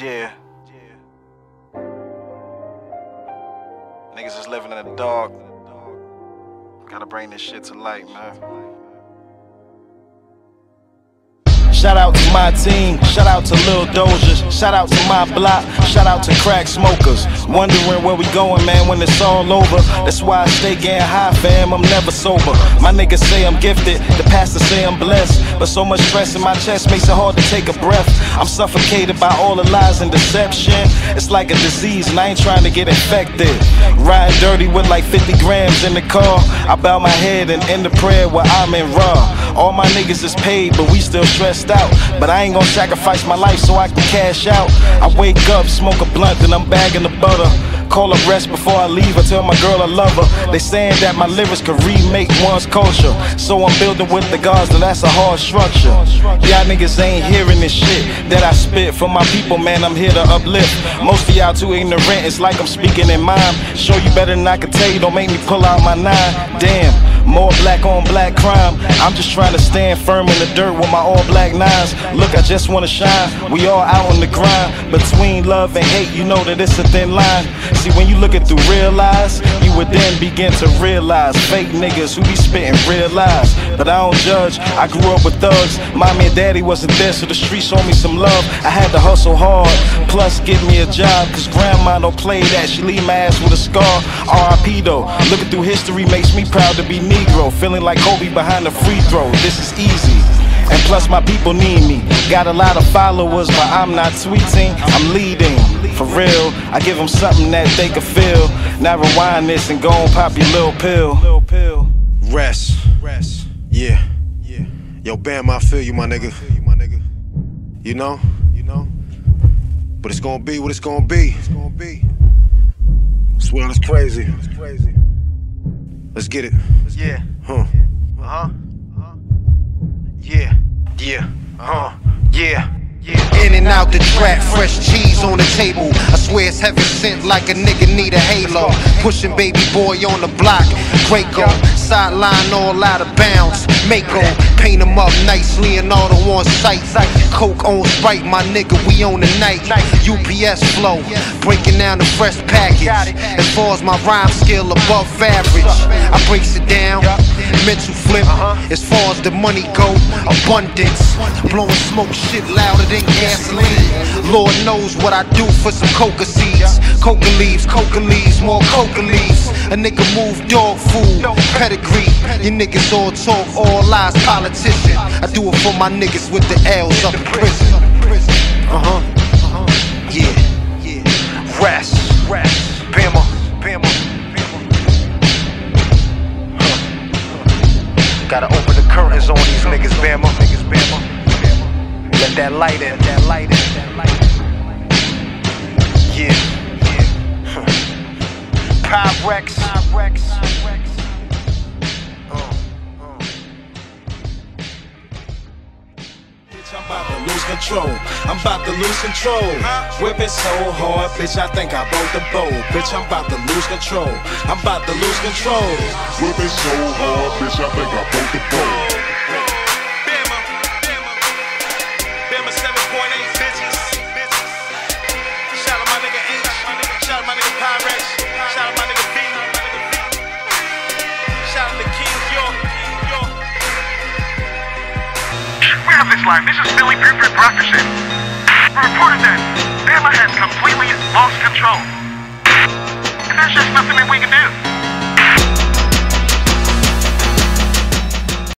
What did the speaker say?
Yeah. Niggas is living in the dark. Gotta bring this shit to light, man. Shout out to my team, shout out to Lil Dojas, shout out to my block, shout out to crack smokers. Wondering where we going, man, when it's all over. That's why I stay getting high, fam, I'm never sober. My niggas say I'm gifted, the pastor say I'm blessed. But so much stress in my chest makes it hard to take a breath. I'm suffocated by all the lies and deception. It's like a disease, and I ain't trying to get infected. Riding dirty with like 50 grams in the car. I bow my head and end the prayer where I'm in raw. All my niggas is paid, but we still stressed out. But I ain't gonna sacrifice my life so I can cash out. I wake up, smoke a blunt, then I'm bagging the butter. Call a rest before I leave. I tell my girl I love her. They saying that my lyrics could remake one's culture. So I'm building with the gods, and that's a hard structure. Y'all niggas ain't hearing this shit that I spit for my people, man. I'm here to uplift. Most of y'all too ignorant. It's like I'm speaking in mime. Show you better than I can tell you. Don't make me pull out my nine. Damn. More black on black crime. I'm just trying to stand firm in the dirt with my all black nines. Look, I just wanna shine. We all out on the grind. Between love and hate, you know that it's a thin line. See, when you looking through real eyes, you would then begin to realize fake niggas who be spitting real lies. But I don't judge. I grew up with thugs. Mommy and daddy wasn't there, so the streets showed me some love. I had to hustle hard. Plus, get me a job, cause grandma don't play that. She leave my ass with a scar. RIP though. Looking through history makes me proud to be Negro. Feeling like Kobe behind the free throw. This is easy. And plus, my people need me. Got a lot of followers, but I'm not tweeting, I'm leading. For real, I give them something that they can feel. Now rewind this and go and pop your little pill. Little pill. Rest. Rest. Yeah. Yeah. Yo, Bam, I feel you, my nigga. You know? You know? But it's gonna be what it's gonna be. It's gonna be. Swear it's crazy. It's crazy. Let's get it. Yeah. Huh. Uh huh. Yeah. Yeah. Uh huh. Yeah. Yeah. In and out the trap, fresh cheese on the table. Swear it's heaven sent like a nigga need a halo. Pushing baby boy on the block, Draco. Sideline all out of bounds. Mako, paint him up nicely and all the on sight. Coke on Sprite, my nigga, we on the night. UPS flow, breaking down the fresh package. As far as my rhyme skill above average, I breaks it down. Mental flip, as far as the money go, abundance. Blowing smoke shit louder than gasoline. Lord knows what I do for some coca seeds. Coca leaves, coca leaves, more coca leaves. A nigga move dog food, pedigree. You niggas all talk, all lies, politician. I do it for my niggas with the L's up in prison. Uh huh. Yeah. Yeah. Rest. Rest. That light in. That light in. That light in. Yeah. Yeah. Pyrex. Pyrex. Uh, uh. Bitch, I'm about to lose control. I'm about to lose control. Whip it so hard, bitch. I think I broke the bowl. Bitch, I'm about to lose control. I'm about to lose control. Whip it so hard, bitch, I think I broke the bowl. Have this line. This is Billy Buford Brockerson. Reported that Bama has completely lost control. And there's just nothing that we can do.